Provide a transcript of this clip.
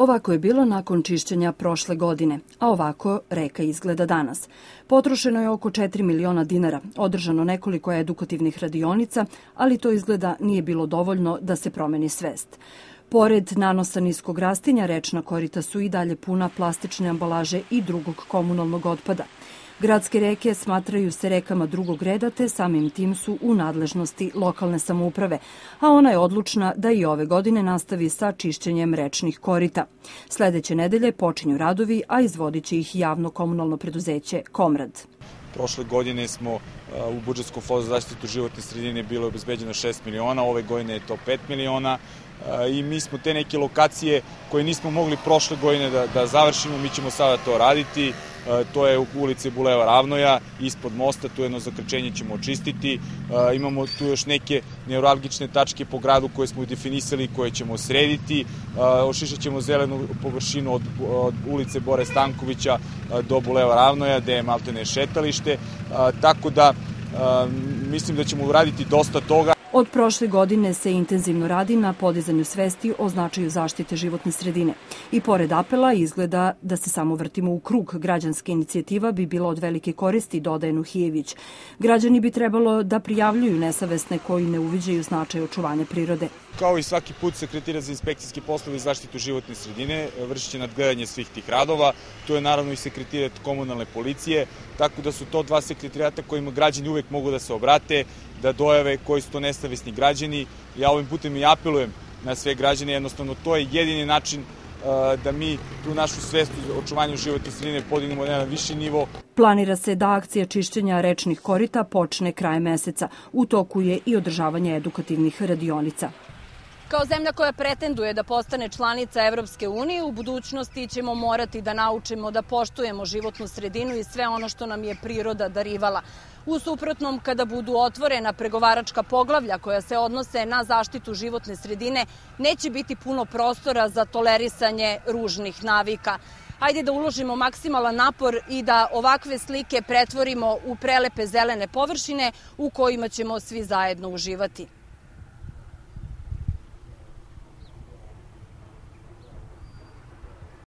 Ovako je bilo nakon čišćenja prošle godine, a ovako reka izgleda danas. Potrošeno je oko 4 miliona dinara, održano nekoliko edukativnih radionica, ali to izgleda nije bilo dovoljno da se promeni svest. Pored nanosa niskog rastinja, rečna korita su i dalje puna plastične ambalaže i drugog komunalnog otpada. Gradske reke smatraju se rekama drugog reda te samim tim su u nadležnosti lokalne samouprave, a ona je odlučna da i ove godine nastavi sa čišćenjem rečnih korita. Sledeće nedelje počinju radovi, a izvodit će ih javno komunalno preduzeće Komrad. Prošle godine smo u budžetskom fondu za zaštitu životne sredine bilo obezbeđeno 6 miliona, ove godine je to 5 miliona i mi smo te neke lokacije koje nismo mogli prošle godine da, da završimo, mi ćemo sada to raditi. To je u ulici Buleva Ravnoja, ispod mosta, tu jedno zakrčenje ćemo očistiti. Imamo tu još neke neuralgične tačke po gradu koje smo definisali, koje ćemo srediti. Ošišat ćemo zelenu površinu od, od ulice Bore Stankovića do Buleva Ravnoja, gde je maltene šetalište. Tako da mislim da ćemo uraditi dosta toga. Od prošle godine se intenzivno radi na podizanju svesti o značaju zaštite životne sredine. I pored apela izgleda da se samo vrtimo u krug. Građanska inicijativa bi bila od velike koristi, dodaje Nuhijević. Građani bi trebalo da prijavljuju nesavesne koji ne uviđaju značaj očuvanja prirode. Kao i svaki put, sekretira za inspekcijske poslove i zaštitu životne sredine vršiće nadgledanje svih tih radova. Tu je naravno i sekretirat komunalne policije, tako da su to dva sekretarijata kojima građani uvek mogu da se obrate, da dojave koji su to nestavesni građani. Ja ovim putem i apelujem na sve građane, jednostavno to je jedini način da mi tu našu svest o očuvanju životne sredine podignemo na jedan viši nivo. Planira se da akcija čišćenja rečnih korita počne kraje meseca. U toku je i održavanje edukativnih radionica. Kao zemlja koja pretenduje da postane članica Evropske unije, u budućnosti ćemo morati da naučimo da poštujemo životnu sredinu i sve ono što nam je priroda darivala. U suprotnom, kada budu otvorena pregovaračka poglavlja koja se odnose na zaštitu životne sredine, neće biti puno prostora za tolerisanje ružnih navika. Hajde da uložimo maksimalan napor i da ovakve slike pretvorimo u prelepe zelene površine u kojima ćemo svi zajedno uživati.